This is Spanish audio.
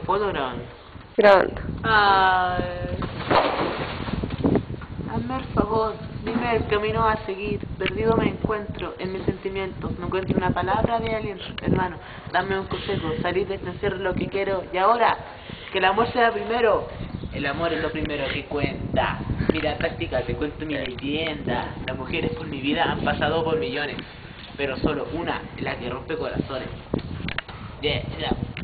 foto grabando? Grabando. Ay. Hazme el favor, dime el camino a seguir. Perdido me encuentro en mis sentimientos. No encuentro una palabra de aliento. Hermano, dame un consejo. Salir de este ser lo que quiero. Y ahora, que el amor sea primero. El amor es lo primero que cuenta. Mira, táctica, te cuento mi leyenda. Las mujeres por mi vida han pasado por millones. Pero solo una es la que rompe corazones. Yeah, yeah.